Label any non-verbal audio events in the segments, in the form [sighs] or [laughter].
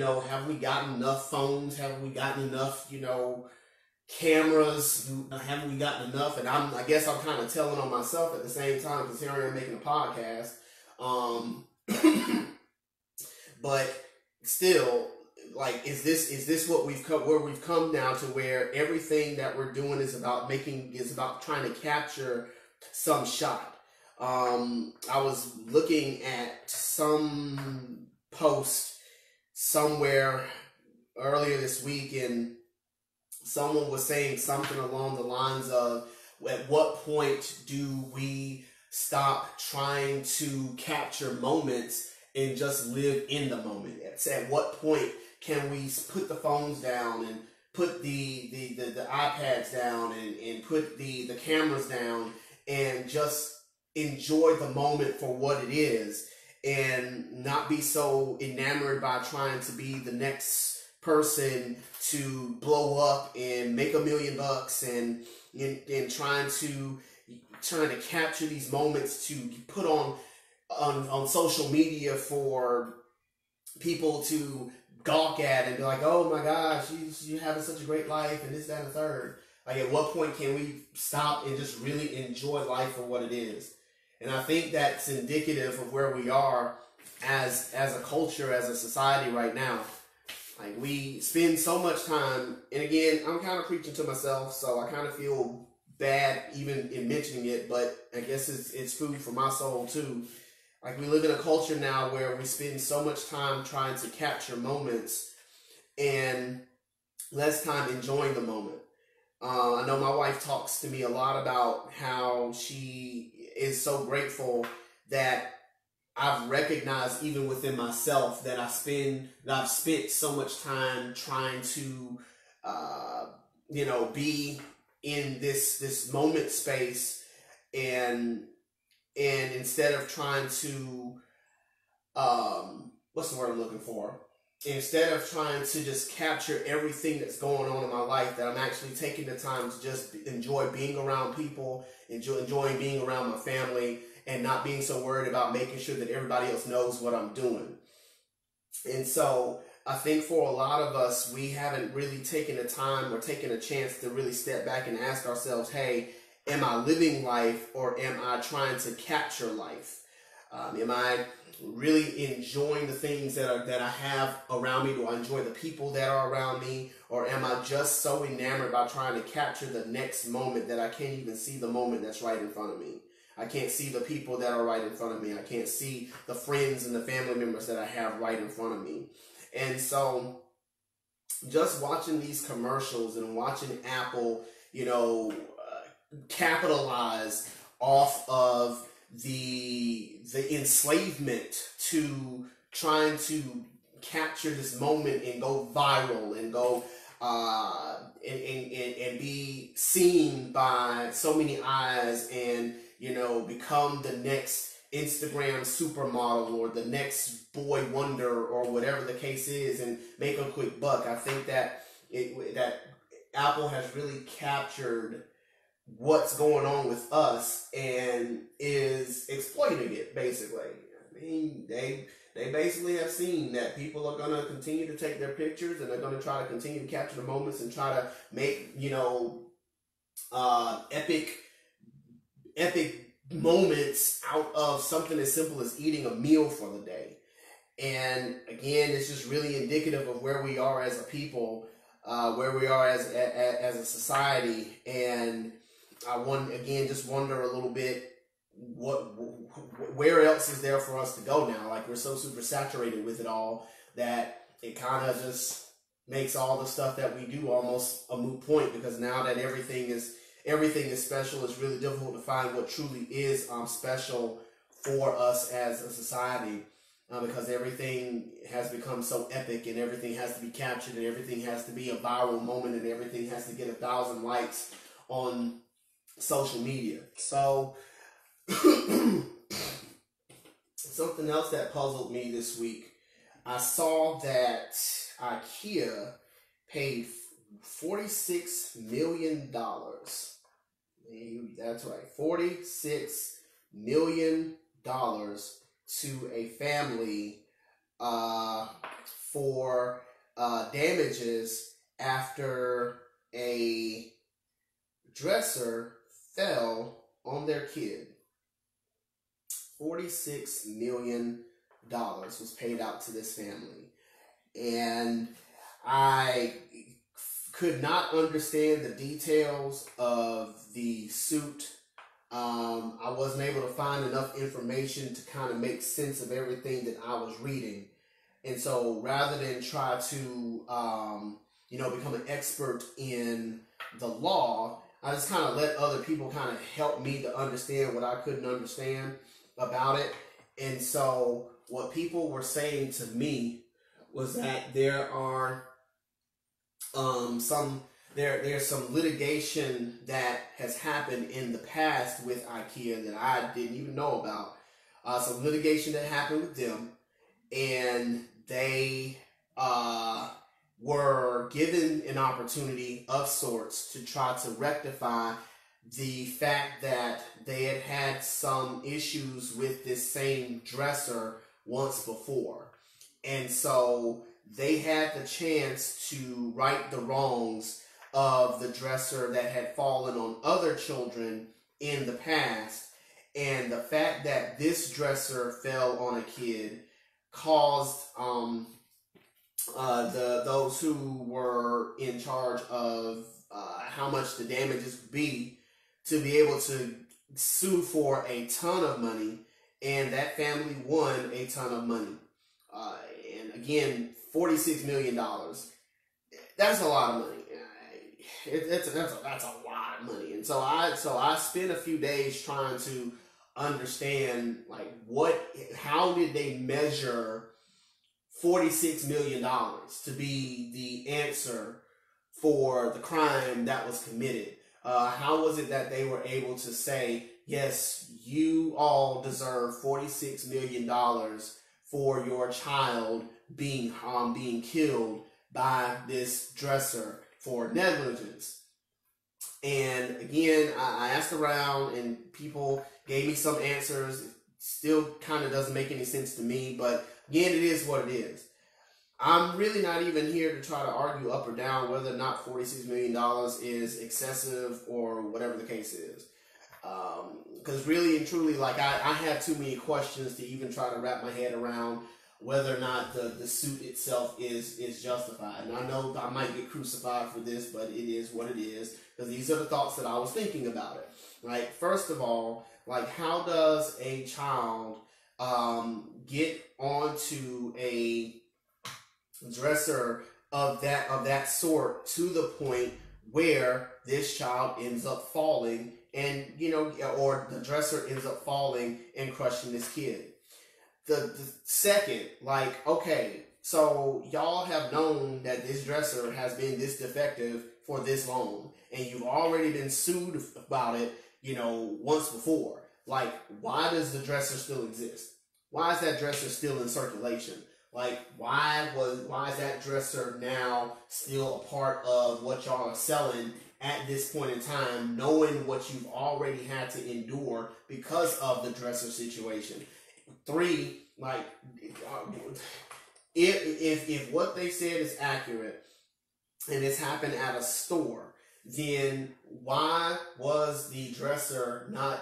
You know, have we gotten enough phones? Have we gotten enough, you know, cameras? Haven't we gotten enough? And I'm, I guess I'm kind of telling on myself at the same time because here I am making a podcast. Um, [coughs] but still, like, is this is this what we've come where we've come now to where everything that we're doing is about making is about trying to capture some shot. Um, I was looking at some post somewhere earlier this week, and someone was saying something along the lines of, "At what point do we stop trying to capture moments and just live in the moment? At, at what point can we put the phones down and put the the, the, the iPads down and, and put the, the cameras down and just enjoy the moment for what it is and not be so enamored by trying to be the next person to blow up and make a million bucks and and, and trying to trying to capture these moments to put on on on social media for people to gawk at and be like, "Oh my gosh, you you having such a great life," and this, that, and third. Like, at what point can we stop and just really enjoy life for what it is? And I think that's indicative of where we are as as a culture, as a society right now. Like we spend so much time, and again, I'm kind of preaching to myself, so I kind of feel bad even in mentioning it, but I guess it's it's food for my soul too. Like we live in a culture now where we spend so much time trying to capture moments and less time enjoying the moment. Uh, I know my wife talks to me a lot about how she is so grateful that I've recognized even within myself that I spend that I've spent so much time trying to uh, you know be in this this moment space and and instead of trying to um what's the word I'm looking for instead of trying to just capture everything that's going on in my life that I'm actually taking the time to just enjoy being around people enjoy enjoying being around my family and not being so worried about making sure that everybody else knows what I'm doing and so I think for a lot of us, we haven't really taken the time or taken a chance to really step back and ask ourselves, hey, am I living life or am I trying to capture life? Um, am I really enjoying the things that are that I have around me? Do I enjoy the people that are around me, or am I just so enamored by trying to capture the next moment that I can't even see the moment that's right in front of me? I can't see the people that are right in front of me. I can't see the friends and the family members that I have right in front of me. And so, just watching these commercials and watching Apple, you know, uh, capitalize off of the the enslavement to trying to capture this moment and go viral and go uh, and, and, and, and be seen by so many eyes and you know become the next Instagram supermodel or the next boy wonder or whatever the case is and make a quick buck. I think that it that Apple has really captured what's going on with us and is exploiting it basically. I mean, they they basically have seen that people are going to continue to take their pictures and they're going to try to continue to capture the moments and try to make, you know, uh, epic epic moments out of something as simple as eating a meal for the day. And again, it's just really indicative of where we are as a people, uh, where we are as, as as a society, and I want again just wonder a little bit what where else is there for us to go now? Like we're so super saturated with it all that it kind of just makes all the stuff that we do almost a moot point because now that everything is everything is special, it's really difficult to find what truly is um, special for us as a society. Uh, because everything has become so epic and everything has to be captured and everything has to be a viral moment and everything has to get a thousand likes on social media. So, [clears throat] something else that puzzled me this week, I saw that IKEA paid $46 million. That's right, $46 million to a family uh, for uh, damages after a dresser fell on their kid. $46 million was paid out to this family. And I could not understand the details of the suit. Um, I wasn't able to find enough information to kind of make sense of everything that I was reading. And so rather than try to, um, you know, become an expert in the law, I just kind of let other people kind of help me to understand what I couldn't understand about it. And so what people were saying to me was that there are um, some there there's some litigation that has happened in the past with IKEA that I didn't even know about. Uh, some litigation that happened with them, and they uh, were given an opportunity of sorts to try to rectify the fact that they had had some issues with this same dresser once before. And so they had the chance to right the wrongs of the dresser that had fallen on other children in the past. And the fact that this dresser fell on a kid caused um, uh, the those who were in charge of uh, how much the damages would be to be able to sue for a ton of money, and that family won a ton of money. Uh, and again, forty-six million dollars. That's a lot of money. It, it's a, that's a, that's a lot of money. And so I so I spent a few days trying to understand like what how did they measure forty-six million dollars to be the answer for the crime that was committed uh, how was it that they were able to say, yes, you all deserve $46 million for your child being, um, being killed by this dresser for negligence? And again, I, I asked around and people gave me some answers. It still kind of doesn't make any sense to me, but again, it is what it is. I'm really not even here to try to argue up or down whether or not $46 million is excessive or whatever the case is. Because um, really and truly, like, I, I have too many questions to even try to wrap my head around whether or not the, the suit itself is, is justified. And I know I might get crucified for this, but it is what it is. Because these are the thoughts that I was thinking about it. Right? First of all, like, how does a child um, get onto a dresser of that of that sort to the point where this child ends up falling and you know or the dresser ends up falling and crushing this kid. The, the second like okay so y'all have known that this dresser has been this defective for this long and you've already been sued about it you know once before like why does the dresser still exist why is that dresser still in circulation like, why was why is that dresser now still a part of what y'all are selling at this point in time, knowing what you've already had to endure because of the dresser situation? Three, like, if if if what they said is accurate, and it's happened at a store, then why was the dresser not,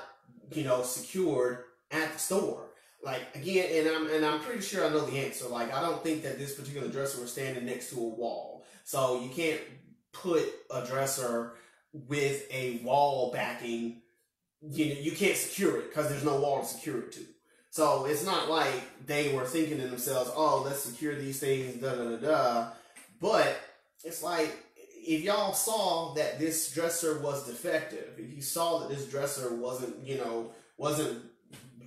you know, secured at the store? like again, and I'm and I'm pretty sure I know the answer. Like I don't think that this particular dresser was standing next to a wall, so you can't put a dresser with a wall backing. You know, you can't secure it because there's no wall to secure it to. So it's not like they were thinking to themselves, "Oh, let's secure these things." Da da da da. But it's like if y'all saw that this dresser was defective, if you saw that this dresser wasn't, you know, wasn't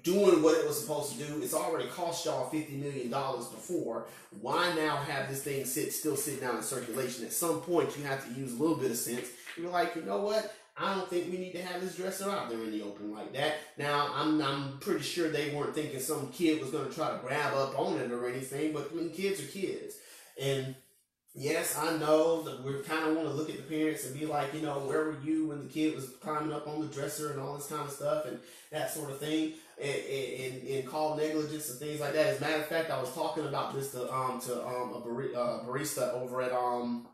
doing what it was supposed to do. It's already cost y'all fifty million dollars before. Why now have this thing sit still sitting out in circulation? At some point, you have to use a little bit of sense. You're like, you know what? I don't think we need to have this dresser out there in the open like that. Now, I'm I'm pretty sure they weren't thinking some kid was going to try to grab up on it or anything. But I mean, kids are kids, and yes, I know that we kind of want to look at the parents and be like, you know, where were you when the kid was climbing up on the dresser and all this kind of stuff and that sort of thing, and, and, and call negligence and things like that. As a matter of fact, I was talking about this to um to um a uh, barista over at um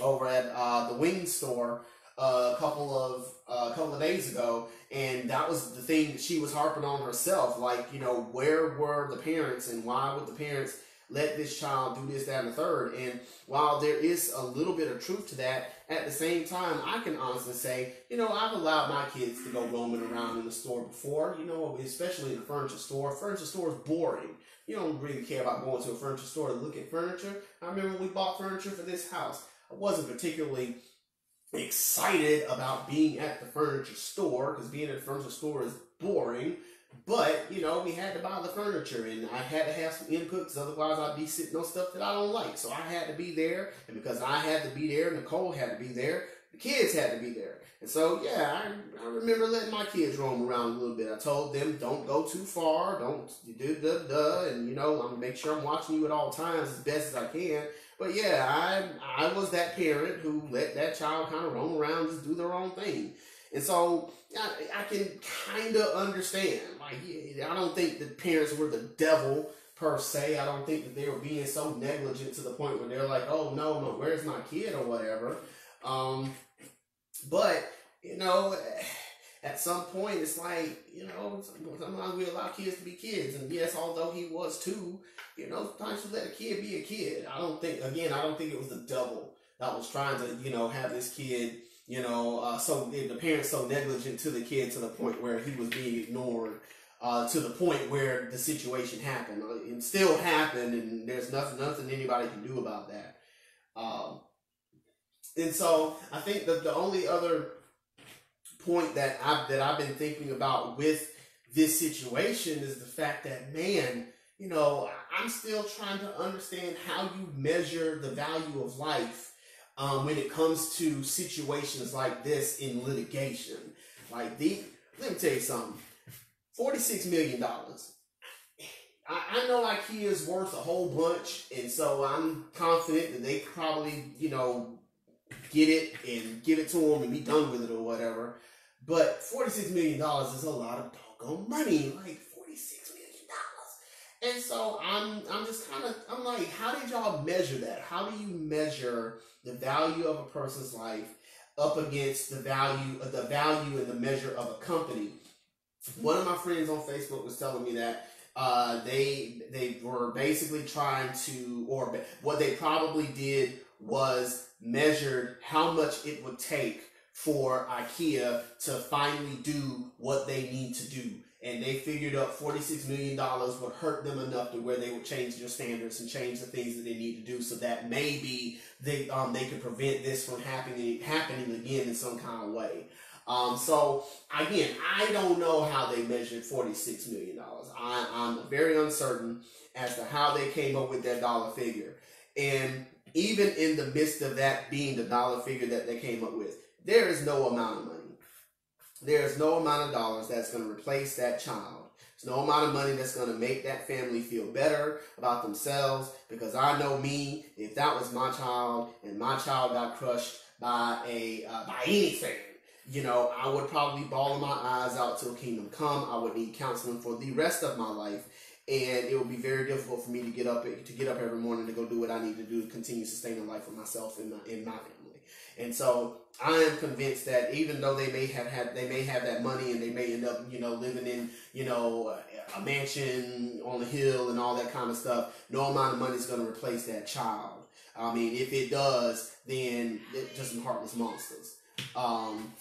over at uh, the wing store uh, a couple of uh, a couple of days ago, and that was the thing that she was harping on herself. Like, you know, where were the parents, and why would the parents let this child do this, that, and the third. And while there is a little bit of truth to that, at the same time, I can honestly say, you know, I've allowed my kids to go roaming around in the store before, you know, especially in a furniture store. Furniture store is boring. You don't really care about going to a furniture store to look at furniture. I remember when we bought furniture for this house. I wasn't particularly excited about being at the furniture store because being at the furniture store is boring. But, you know, we had to buy the furniture and I had to have some input because otherwise I'd be sitting on stuff that I don't like. So I had to be there. And because I had to be there, Nicole had to be there, the kids had to be there. And so, yeah, I, I remember letting my kids roam around a little bit. I told them, don't go too far, don't do da da, and you know, I'm gonna make sure I'm watching you at all times as best as I can. But yeah, I I was that parent who let that child kind of roam around, just do their own thing. And so I, I can kind of understand. Like, I don't think the parents were the devil per se. I don't think that they were being so negligent to the point where they're like, oh, no, no, where's my kid or whatever. Um, but, you know, [sighs] at some point, it's like, you know, sometimes we allow kids to be kids. And yes, although he was too, you know, sometimes you let a kid be a kid. I don't think, again, I don't think it was the devil that was trying to, you know, have this kid you know, uh, so the parents so negligent to the kid to the point where he was being ignored, uh, to the point where the situation happened. Uh, it still happened, and there's nothing nothing anybody can do about that. Um, and so I think that the only other point that I've that I've been thinking about with this situation is the fact that man, you know, I'm still trying to understand how you measure the value of life um, when it comes to situations like this in litigation. Like the, let me tell you something. Forty-six million dollars. I, I know IKEA is worth a whole bunch, and so I'm confident that they probably, you know, get it and give it to them and be done with it or whatever. But forty-six million dollars is a lot of doggone money. Like forty-six million dollars, and so I'm I'm just kind of I'm like, how did y'all measure that? How do you measure the value of a person's life up against the value of the value and the measure of a company? One of my friends on Facebook was telling me that uh, they they were basically trying to, or what they probably did was measured how much it would take for IKEA to finally do what they need to do and they figured up $46 million would hurt them enough to where they would change their standards and change the things that they need to do so that maybe they um, they could prevent this from happening happening again in some kind of way. Um, so again, I don't know how they measured $46 million. I, I'm very uncertain as to how they came up with that dollar figure. And even in the midst of that being the dollar figure that they came up with, there is no amount of money there's no amount of dollars that's going to replace that child. There's no amount of money that's going to make that family feel better about themselves because I know me, if that was my child and my child got crushed by a uh, by anything, you know, I would probably bawl my eyes out till kingdom come. I would need counseling for the rest of my life, and it would be very difficult for me to get up to get up every morning to go do what I need to do to continue sustaining life for myself and my, and my. And so I am convinced that even though they may have had, they may have that money and they may end up, you know, living in, you know, a mansion on the hill and all that kind of stuff, no amount of money is going to replace that child. I mean, if it does, then just some heartless monsters. Um,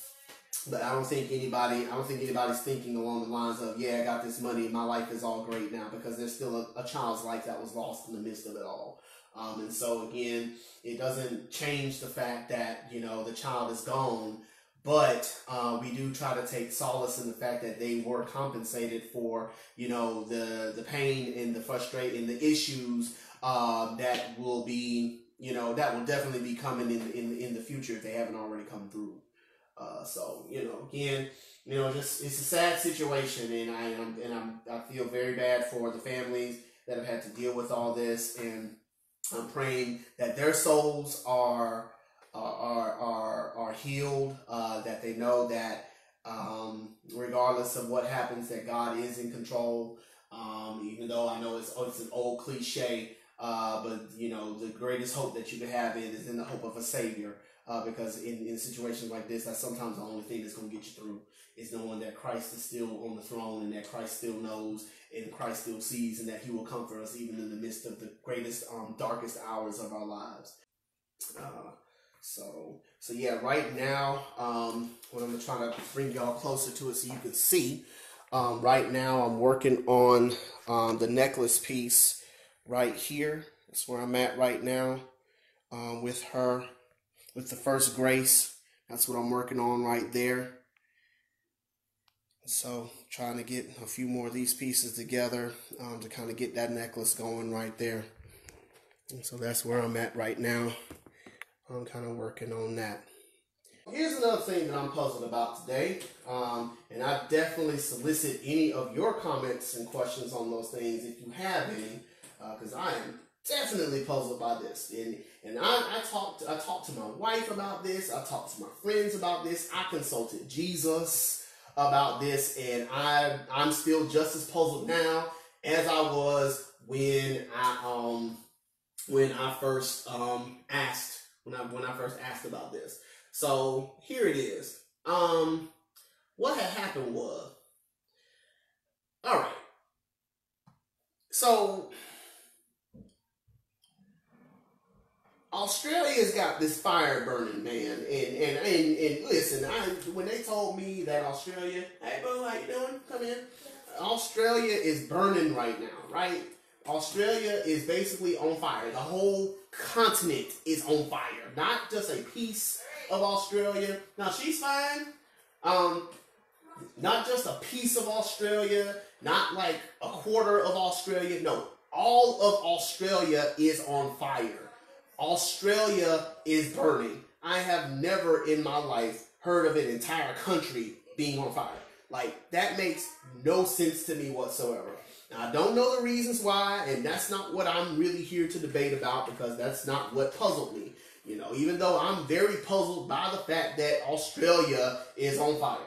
but I don't think anybody, I don't think anybody's thinking along the lines of, yeah, I got this money my life is all great now because there's still a, a child's life that was lost in the midst of it all. Um, and so again, it doesn't change the fact that, you know, the child is gone, but uh, we do try to take solace in the fact that they were compensated for, you know, the, the pain and the frustration, and the issues uh, that will be, you know, that will definitely be coming in, in, in the future if they haven't already come through. Uh, so, you know, again, you know, just it's a sad situation, and I am and I'm I feel very bad for the families that have had to deal with all this, and I'm praying that their souls are are are are healed. Uh, that they know that um, regardless of what happens, that God is in control. Um, even though I know it's oh, it's an old cliche, uh, but you know the greatest hope that you can have in is in the hope of a Savior. Uh, because in, in situations like this, that's sometimes the only thing that's going to get you through is knowing that Christ is still on the throne and that Christ still knows and Christ still sees and that He will comfort us even in the midst of the greatest, um, darkest hours of our lives. Uh, so, so yeah, right now, um, what I'm trying to bring y'all closer to it so you can see. Um, right now, I'm working on um, the necklace piece right here. That's where I'm at right now um, with her, with the first grace. That's what I'm working on right there. So trying to get a few more of these pieces together um, to kind of get that necklace going right there. And so that's where I'm at right now. I'm kind of working on that. Here's another thing that I'm puzzled about today, um, and I definitely solicit any of your comments and questions on those things if you have any, because uh, I am definitely puzzled by this. And and I, I talked I talked to my wife about this. I talked to my friends about this. I consulted Jesus about this, and I I'm still just as puzzled now as I was when I um when I first um asked when I when I first asked about this. So here it is. Um, what had happened was, all right. So Australia's got this fire burning, man. And and and, and listen, I when they told me that Australia, hey boo, how you doing? Come in. Australia is burning right now, right? Australia is basically on fire. The whole continent is on fire. Not just a piece of Australia. Now she's fine. Um, not just a piece of Australia, not like a quarter of Australia. No, all of Australia is on fire. Australia is burning. I have never in my life heard of an entire country being on fire. Like that makes no sense to me whatsoever. Now, I don't know the reasons why, and that's not what I'm really here to debate about because that's not what puzzled me. You know, even though I'm very puzzled by the fact that Australia is on fire.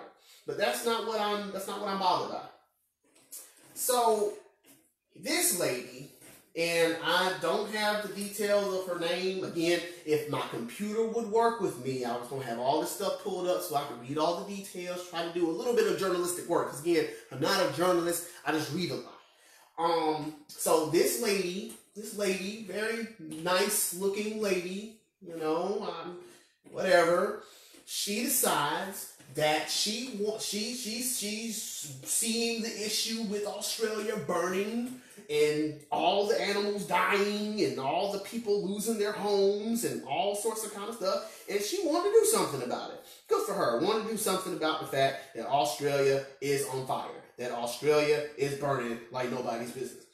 But that's not what I'm that's not what I'm bothered by. So this lady, and I don't have the details of her name. Again, if my computer would work with me, I was gonna have all this stuff pulled up so I could read all the details, try to do a little bit of journalistic work. Because again, I'm not a journalist, I just read a lot. Um, so this lady, this lady, very nice looking lady, you know, um, whatever. She decides that she wants she she's she's seeing the issue with Australia burning and all the animals dying and all the people losing their homes and all sorts of kind of stuff and she wanted to do something about it. Good for her. Wanted to do something about the fact that Australia is on fire, that Australia is burning like nobody's business.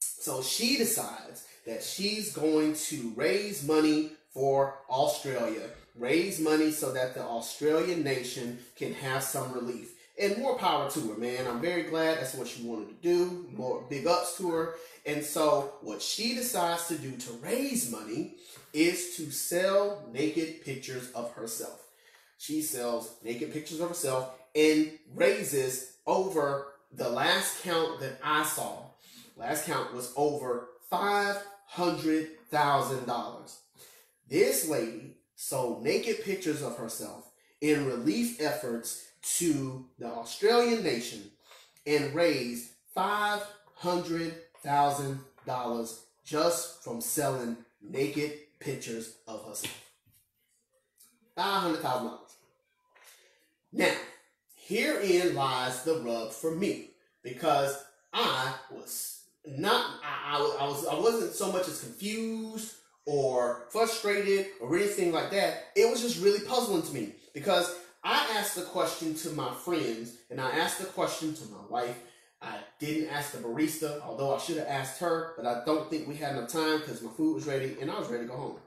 So she decides that she's going to raise money for Australia. Raise money so that the Australian nation can have some relief. And more power to her, man. I'm very glad that's what she wanted to do. Mm-hmm. More big ups to her. And so, what she decides to do to raise money is to sell naked pictures of herself. She sells naked pictures of herself and raises over the last count that I saw. Last count was over $500,000. This lady sold naked pictures of herself in relief efforts to the Australian nation and raised $500,000 just from selling naked pictures of herself. $500,000. Now, herein lies the rub for me because I was not, I, I, I was, I wasn't so much as confused or frustrated or anything like that. It was just really puzzling to me because I asked the question to my friends and I asked the question to my wife. I didn't ask the barista, although I should have asked her, but I don't think we had enough time because my food was ready and I was ready to go home.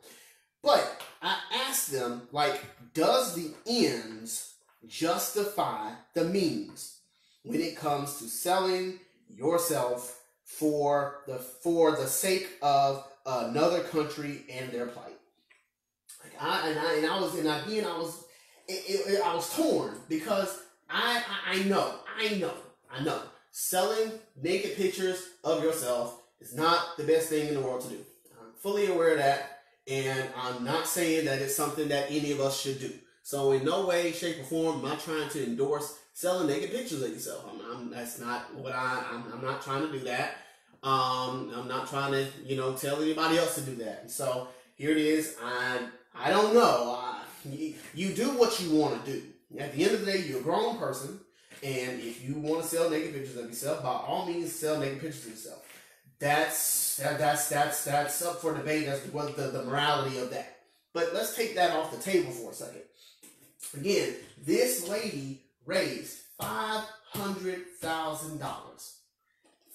But I asked them, like, does the ends justify the means when it comes to selling yourself for the for the sake of another country and their plight. Like I and I and I was and again I was it, it, I was torn because I, I I know I know I know selling naked pictures of yourself is not the best thing in the world to do. I'm fully aware of that, and I'm not saying that it's something that any of us should do. So in no way, shape, or form am I trying to endorse selling naked pictures of yourself. I'm, I'm, that's not what I. I'm, I'm, not trying to do that. Um, I'm not trying to, you know, tell anybody else to do that. And so here it is. I I don't know. I, you, do what you want to do. At the end of the day, you're a grown person, and if you want to sell naked pictures of yourself, by all means, sell naked pictures of yourself. That's that, that's that's that's up for debate as to what the, the morality of that. But let's take that off the table for a second. Again, this lady raised five hundred thousand dollars.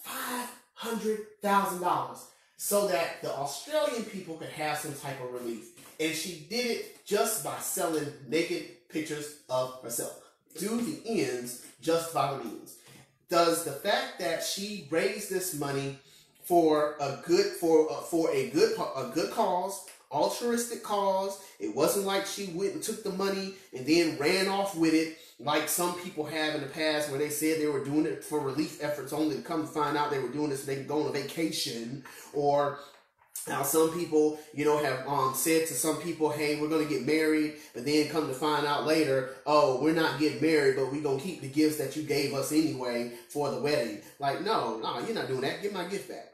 Five hundred thousand dollars so that the Australian people could have some type of relief. And she did it just by selling naked pictures of herself. Do the ends just by the means? Does the fact that she raised this money for a good for uh, for a good a good cause, altruistic cause. It wasn't like she went and took the money and then ran off with it like some people have in the past where they said they were doing it for relief efforts only to come to find out they were doing this so they go on a vacation or now, some people, you know, have um, said to some people, hey, we're going to get married, but then come to find out later, oh, we're not getting married, but we're going to keep the gifts that you gave us anyway for the wedding. Like, no, no, you're not doing that. Give my gift back.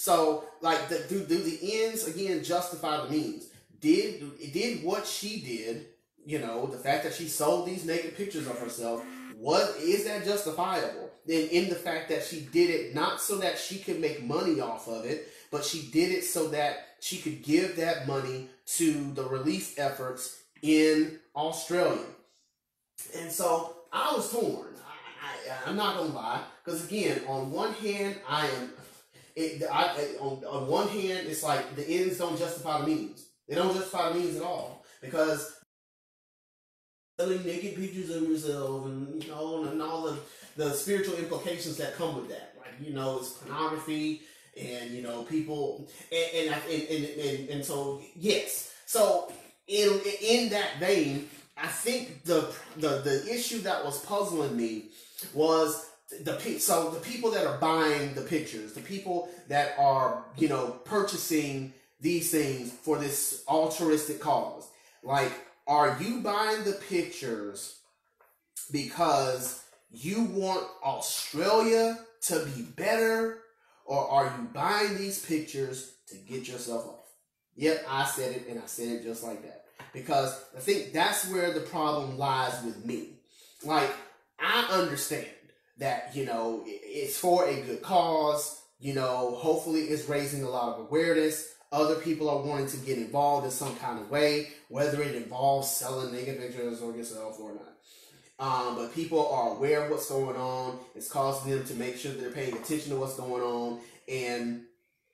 So, like, the, do, do the ends, again, justify the means? Did, did what she did, you know, the fact that she sold these naked pictures of herself, what is that justifiable? Then in the fact that she did it not so that she could make money off of it, but she did it so that she could give that money to the relief efforts in Australia. And so I was torn. I, am not gonna lie, because again, on one hand, I am. It, I, on, on one hand, it's like the ends don't justify the means. They don't justify the means at all because selling naked pictures of yourself and you know and all the the spiritual implications that come with that. Like you know, it's pornography and you know people and and and and, and, and so yes so in in that vein i think the the the issue that was puzzling me was the so the people that are buying the pictures the people that are you know purchasing these things for this altruistic cause like are you buying the pictures because you want australia to be better or are you buying these pictures to get yourself off? Yep, I said it, and I said it just like that. Because I think that's where the problem lies with me. Like, I understand that, you know, it's for a good cause. You know, hopefully it's raising a lot of awareness. Other people are wanting to get involved in some kind of way, whether it involves selling naked pictures or yourself or not. Um, but people are aware of what's going on. It's causing them to make sure they're paying attention to what's going on, and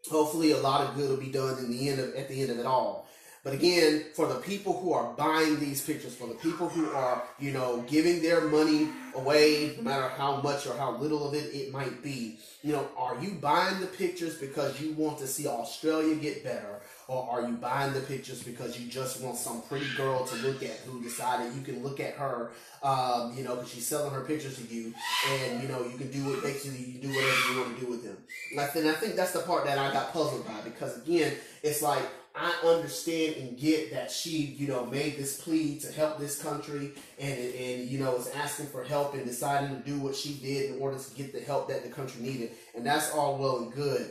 hopefully, a lot of good will be done in the end of at the end of it all. But again, for the people who are buying these pictures, for the people who are, you know, giving their money away, no matter how much or how little of it it might be, you know, are you buying the pictures because you want to see Australia get better? Or are you buying the pictures because you just want some pretty girl to look at who decided you can look at her, um, you know, because she's selling her pictures to you, and you know you can do what basically you do whatever you want to do with them. And I think that's the part that I got puzzled by because again, it's like I understand and get that she, you know, made this plea to help this country and, and, you know, was asking for help and deciding to do what she did in order to get the help that the country needed. And that's all well and good.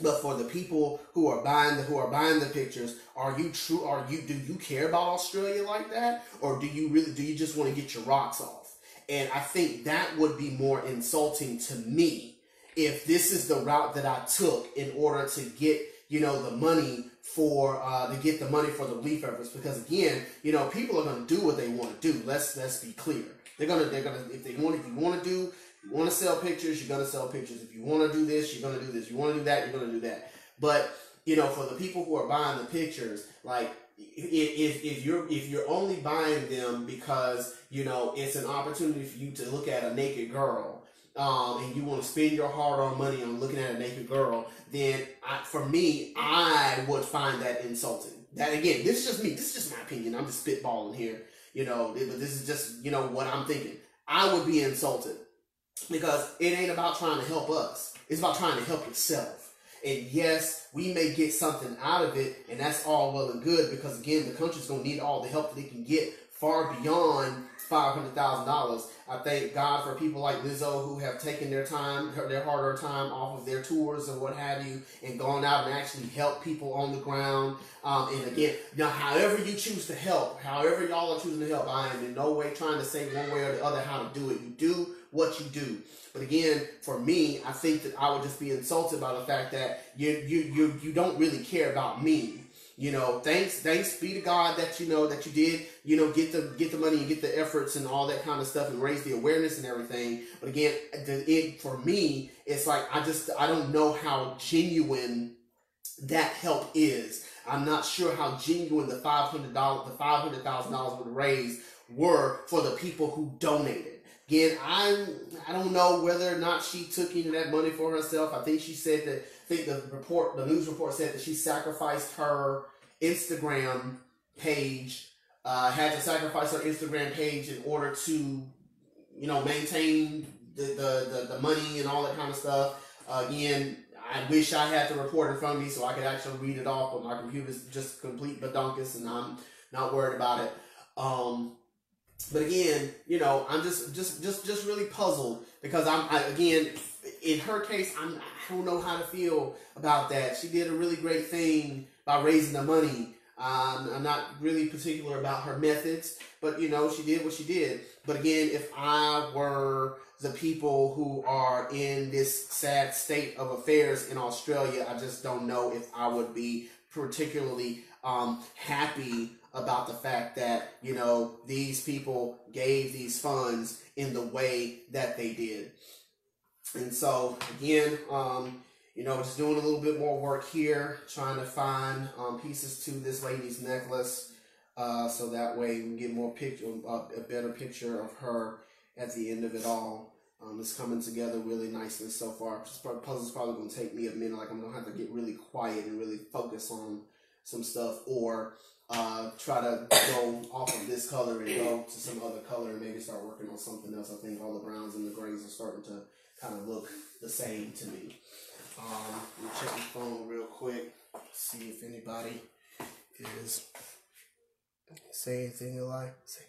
But for the people who are buying the who are buying the pictures, are you true? Are you do you care about Australia like that, or do you really do you just want to get your rocks off? And I think that would be more insulting to me if this is the route that I took in order to get you know the money for uh, to get the money for the relief efforts. Because again, you know people are going to do what they want to do. Let's let's be clear. They're gonna they're gonna if they want if you want to do you want to sell pictures, you're to sell pictures. If you want to do this, you're to do this. You want to do that, you're to do that. But you know, for the people who are buying the pictures, like if, if you're if you're only buying them because you know it's an opportunity for you to look at a naked girl um, and you want to spend your hard-earned money on looking at a naked girl, then I, for me, I would find that insulting. That again, this is just me. This is just my opinion. I'm just spitballing here, you know. But this is just you know what I'm thinking. I would be insulted because it ain't about trying to help us. It's about trying to help yourself. And yes, we may get something out of it, and that's all well and good because again, the country's gonna need all the help that they can get far beyond five hundred thousand dollars. I thank God for people like Lizzo who have taken their time, their harder time off of their tours and what have you, and gone out and actually helped people on the ground. Um, and again, now however you choose to help, however y'all are choosing to help, I am in no way trying to say one way or the other how to do it. You do what you do. But again, for me, I think that I would just be insulted by the fact that you you you you don't really care about me you know thanks thanks be to god that you know that you did you know get the get the money and get the efforts and all that kind of stuff and raise the awareness and everything. But again the, it for me it's like i just i don't know how genuine that help is. I'm not sure how genuine the $500 the $500000 would raise were for the people who donated. Again, I'm I don't know whether or not she took any of that money for herself. I think she said that I think the report the news report said that she sacrificed her Instagram page, uh, had to sacrifice her Instagram page in order to, you know, maintain the the, the, the money and all that kind of stuff. Uh, again, I wish I had the report in front of me so I could actually read it off, but my computer's just complete badonkus and I'm not worried about it. Um, but again, you know, I'm just just just just really puzzled because I'm I, again in her case, I'm I don't know how to feel about that. She did a really great thing by raising the money. Um, I'm not really particular about her methods, but you know, she did what she did. But again, if I were the people who are in this sad state of affairs in Australia, I just don't know if I would be particularly um, happy about the fact that you know these people gave these funds in the way that they did and so again um, you know just doing a little bit more work here trying to find um, pieces to this lady's necklace uh, so that way we can get more picture uh, a better picture of her at the end of it all um, it's coming together really nicely so far. Puzzle's probably going to take me a minute. Like I'm going to have to get really quiet and really focus on some stuff, or uh, try to go off of this color and go to some other color and maybe start working on something else. I think all the browns and the grays are starting to kind of look the same to me. Um, me check my phone real quick, see if anybody is say anything like. Say.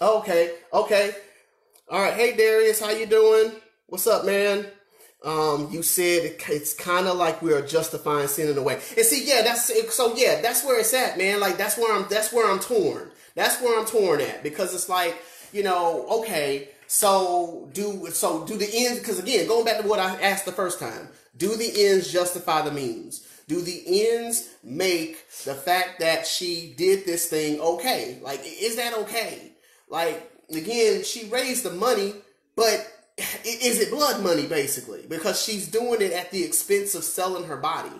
Okay, okay. All right. Hey Darius, how you doing? What's up, man? Um, you said it's kind of like we are justifying sin in a way. And see, yeah, that's so. Yeah, that's where it's at, man. Like that's where I'm. That's where I'm torn. That's where I'm torn at because it's like you know, okay, so do so do the ends because again, going back to what I asked the first time, do the ends justify the means? Do the ends make the fact that she did this thing okay? Like, is that okay? Like, again, she raised the money, but is it blood money basically because she's doing it at the expense of selling her body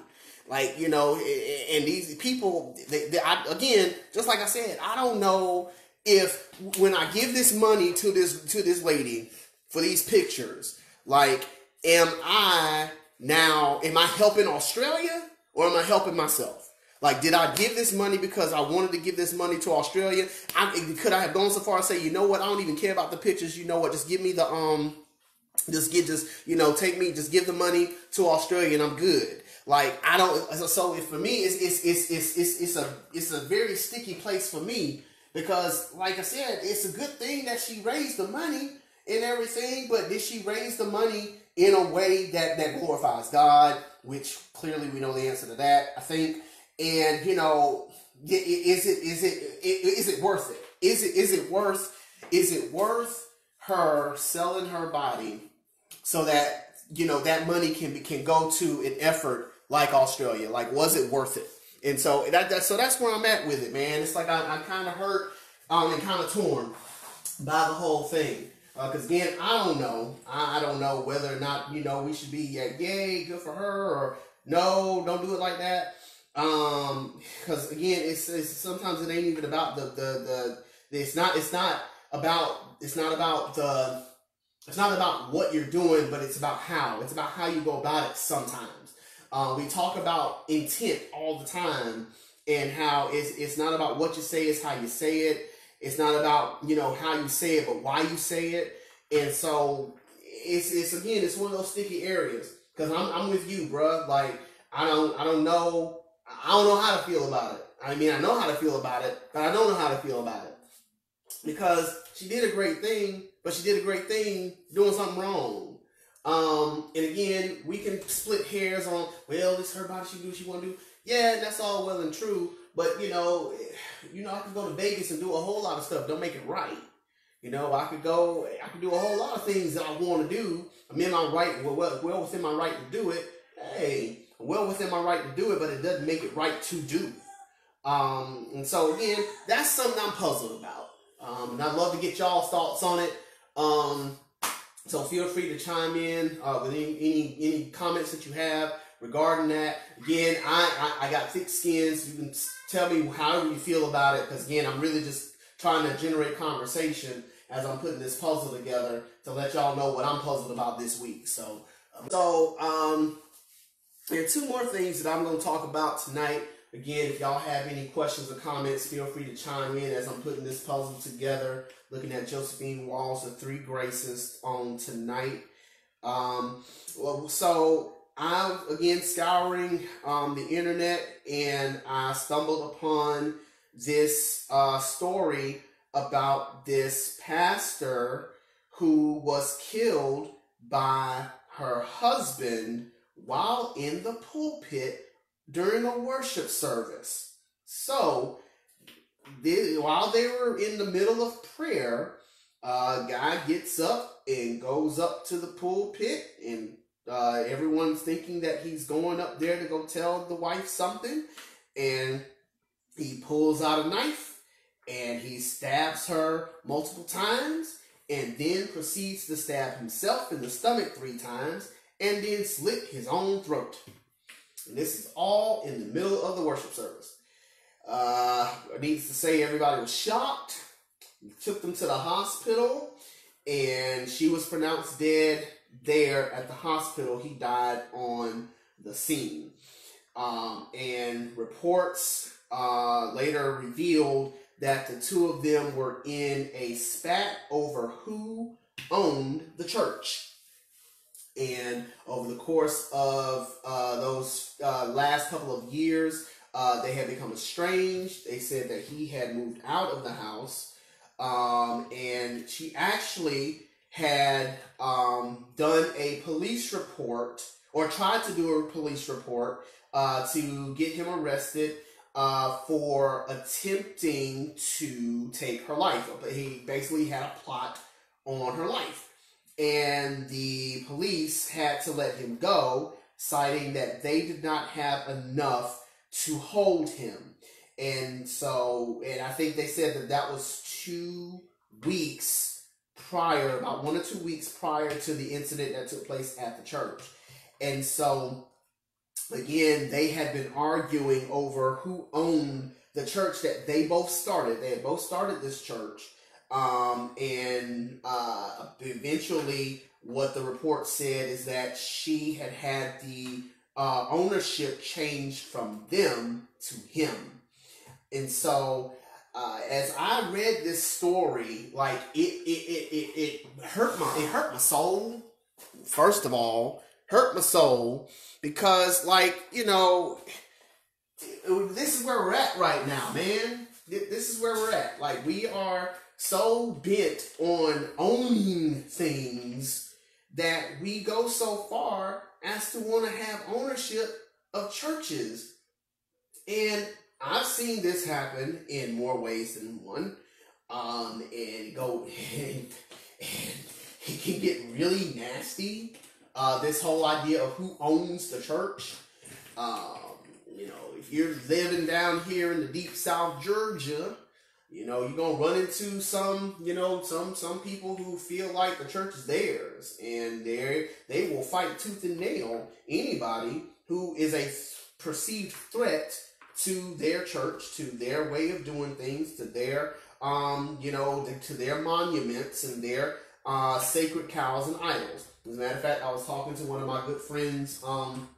like you know and these people they, they, I, again just like i said i don't know if when i give this money to this to this lady for these pictures like am i now am i helping australia or am i helping myself like, did I give this money because I wanted to give this money to Australia? I, could I have gone so far as say, you know what? I don't even care about the pictures. You know what? Just give me the um, just get just you know take me just give the money to Australia and I'm good. Like I don't so for me it's it's it's it's it's, it's a it's a very sticky place for me because like I said it's a good thing that she raised the money and everything, but did she raise the money in a way that that glorifies God? Which clearly we know the answer to that. I think, and you know, is it is it is it worth it? Is it is it worth is it worth her selling her body so that you know that money can be, can go to an effort like Australia. Like, was it worth it? And so that, that so that's where I'm at with it, man. It's like I, am kind of hurt um, and kind of torn by the whole thing. Because uh, again, I don't know. I, I, don't know whether or not you know we should be yeah, yay, good for her, or no, don't do it like that. Um, because again, it's, it's sometimes it ain't even about the the the. It's not. It's not about it's not about the it's not about what you're doing, but it's about how. It's about how you go about it sometimes. Uh, we talk about intent all the time and how it's, it's not about what you say, it's how you say it. It's not about, you know, how you say it, but why you say it. And so it's, it's again, it's one of those sticky areas. Cause I'm, I'm with you, bruh. Like, I don't, I don't know, I don't know how to feel about it. I mean, I know how to feel about it, but I don't know how to feel about it because she did a great thing, but she did a great thing doing something wrong. Um, and again, we can split hairs on, well, it's her body, she do what she want to do. Yeah, that's all well and true, but you know, you know, I could go to Vegas and do a whole lot of stuff. Don't make it right. You know, I could go, I could do a whole lot of things that I want to do. I'm in my right, well, well, well within my right to do it. Hey, well within my right to do it, but it doesn't make it right to do. Um, and so again, that's something I'm puzzled about. Um, and I'd love to get y'all's thoughts on it. Um, so feel free to chime in uh, with any, any, any comments that you have regarding that. Again, I, I, I got thick skins. You can tell me however you feel about it because again, I'm really just trying to generate conversation as I'm putting this puzzle together to let y'all know what I'm puzzled about this week. So, um, so um, there are two more things that I'm going to talk about tonight. Again, if y'all have any questions or comments, feel free to chime in as I'm putting this puzzle together. Looking at Josephine Wall's, the Three Graces on tonight. Um, well, so I'm again scouring um, the internet and I stumbled upon this uh, story about this pastor who was killed by her husband while in the pulpit during a worship service. So, they, while they were in the middle of prayer, a guy gets up and goes up to the pulpit, and uh, everyone's thinking that he's going up there to go tell the wife something, and he pulls out a knife and he stabs her multiple times, and then proceeds to stab himself in the stomach three times, and then slit his own throat. And this is all in the middle of the worship service. Uh, needs to say everybody was shocked. We took them to the hospital, and she was pronounced dead there at the hospital. He died on the scene. Um, and reports uh, later revealed that the two of them were in a spat over who owned the church. And over the course of uh, those uh, last couple of years, uh, they had become estranged. They said that he had moved out of the house. Um, and she actually had um, done a police report or tried to do a police report uh, to get him arrested uh, for attempting to take her life. But he basically had a plot on her life and the police had to let him go, citing that they did not have enough to hold him. And so, and I think they said that that was two weeks prior, about one or two weeks prior to the incident that took place at the church. And so, again, they had been arguing over who owned the church that they both started. They had both started this church. Um, and uh, eventually, what the report said is that she had had the uh, ownership changed from them to him. And so, uh, as I read this story, like it, it, it, it, it hurt my, it hurt my soul. First of all, hurt my soul because, like, you know, this is where we're at right now, man. This is where we're at. Like, we are so bent on owning things that we go so far as to want to have ownership of churches. And I've seen this happen in more ways than one. Um, and go [laughs] and, and it can get really nasty. Uh, this whole idea of who owns the church. Um, you know, if you're living down here in the deep South Georgia, you know, you're gonna run into some, you know, some some people who feel like the church is theirs, and they they will fight tooth and nail anybody who is a perceived threat to their church, to their way of doing things, to their um, you know, to their monuments and their uh, sacred cows and idols. As a matter of fact, I was talking to one of my good friends um,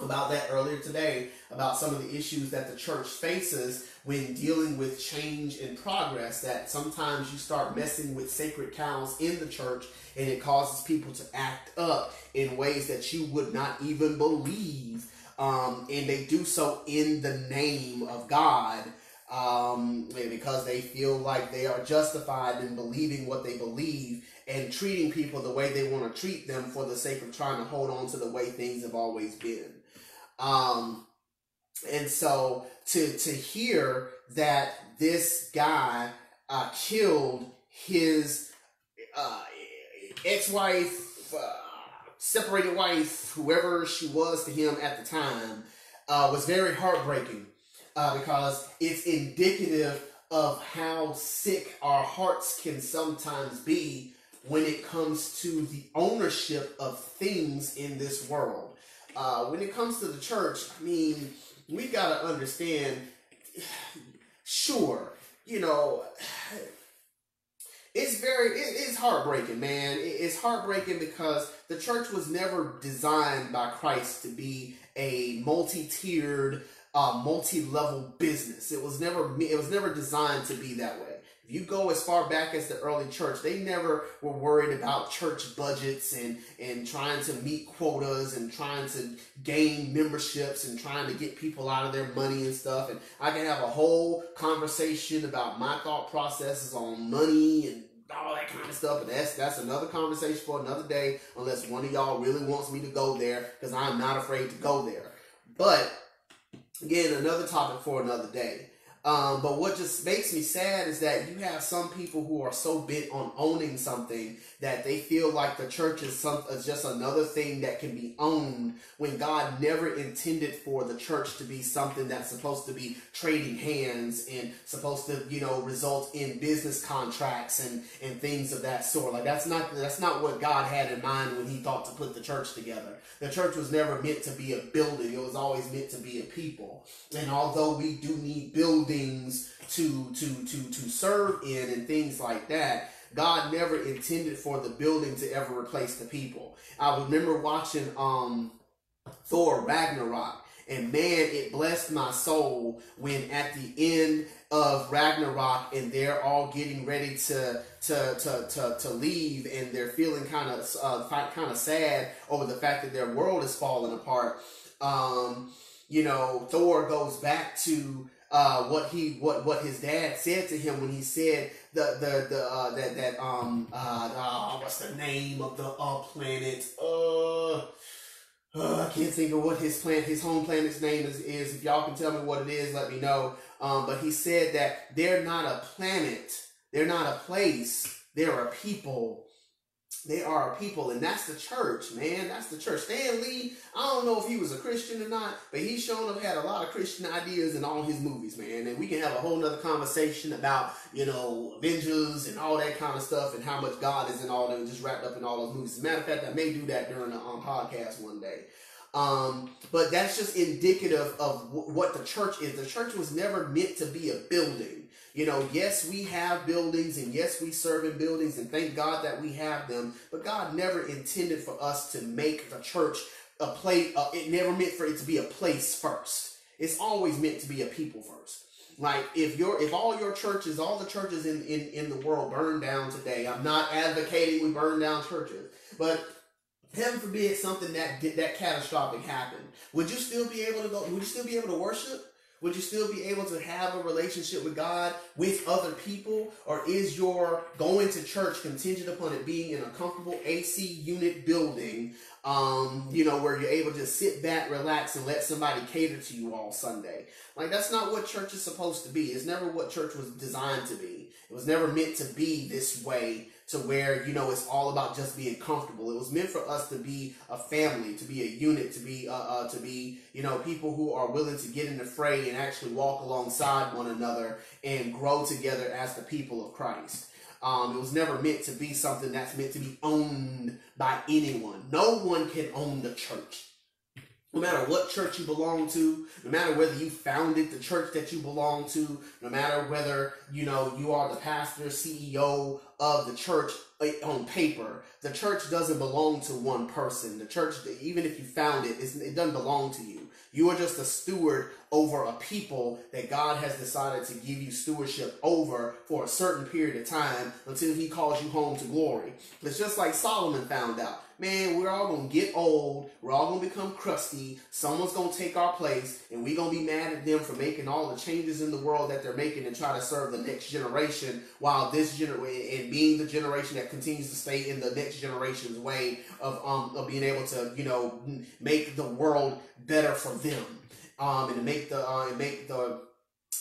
about that earlier today about some of the issues that the church faces when dealing with change and progress that sometimes you start messing with sacred cows in the church and it causes people to act up in ways that you would not even believe um, and they do so in the name of god um, because they feel like they are justified in believing what they believe and treating people the way they want to treat them for the sake of trying to hold on to the way things have always been. Um, and so to to hear that this guy uh, killed his uh, ex-wife, uh, separated wife, whoever she was to him at the time, uh, was very heartbreaking uh, because it's indicative of how sick our hearts can sometimes be when it comes to the ownership of things in this world. Uh, when it comes to the church, I mean, we got to understand, sure, you know, it's very, it, it's heartbreaking, man. It, it's heartbreaking because the church was never designed by Christ to be a multi-tiered, uh, multi-level business. It was never, it was never designed to be that way. If you go as far back as the early church, they never were worried about church budgets and, and trying to meet quotas and trying to gain memberships and trying to get people out of their money and stuff. And I can have a whole conversation about my thought processes on money and all that kind of stuff. But that's that's another conversation for another day, unless one of y'all really wants me to go there, because I'm not afraid to go there. But again, another topic for another day. Um, but what just makes me sad is that you have some people who are so bent on owning something that they feel like the church is, some, is just another thing that can be owned when God never intended for the church to be something that's supposed to be trading hands and supposed to, you know, result in business contracts and, and things of that sort. Like that's not that's not what God had in mind when he thought to put the church together. The church was never meant to be a building. It was always meant to be a people. And although we do need buildings to to to to serve in and things like that. God never intended for the building to ever replace the people. I remember watching um Thor Ragnarok and man, it blessed my soul when at the end of Ragnarok and they're all getting ready to to to to, to leave and they're feeling kind of uh, kind of sad over the fact that their world is falling apart. Um, you know, Thor goes back to uh, what he what what his dad said to him when he said the the the uh, that that um uh, uh what's the name of the uh planet? Uh, uh I can't think of what his planet his home planet's name is is. If y'all can tell me what it is let me know. Um but he said that they're not a planet. They're not a place. They're a people they are a people, and that's the church, man. That's the church. Stan Lee, I don't know if he was a Christian or not, but he's shown up had a lot of Christian ideas in all his movies, man. And we can have a whole nother conversation about, you know, Avengers and all that kind of stuff and how much God is in all them, just wrapped up in all those movies. As a matter of fact, I may do that during the um, podcast one day. Um, but that's just indicative of w- what the church is. The church was never meant to be a building. You know, yes, we have buildings and yes, we serve in buildings and thank God that we have them. But God never intended for us to make the church a place. Uh, it never meant for it to be a place first. It's always meant to be a people first. Like if your if all your churches, all the churches in, in, in the world burn down today, I'm not advocating we burn down churches, but heaven forbid something that that catastrophic happened. Would you still be able to go? Would you still be able to worship? Would you still be able to have a relationship with God with other people? Or is your going to church contingent upon it being in a comfortable AC unit building, um, you know, where you're able to sit back, relax, and let somebody cater to you all Sunday? Like, that's not what church is supposed to be. It's never what church was designed to be. It was never meant to be this way to where you know it's all about just being comfortable. It was meant for us to be a family, to be a unit, to be uh, uh, to be you know people who are willing to get in the fray and actually walk alongside one another and grow together as the people of Christ. Um, it was never meant to be something that's meant to be owned by anyone. No one can own the church. No matter what church you belong to, no matter whether you founded the church that you belong to, no matter whether you know you are the pastor, CEO of the church uh, on paper, the church doesn't belong to one person. The church, even if you found it, it doesn't belong to you. You are just a steward over a people that God has decided to give you stewardship over for a certain period of time until He calls you home to glory. It's just like Solomon found out man, we're all gonna get old, we're all gonna become crusty, someone's gonna take our place, and we're gonna be mad at them for making all the changes in the world that they're making and try to serve the next generation while this generation and being the generation that continues to stay in the next generation's way of um of being able to, you know, make the world better for them. Um and to make the uh, and make the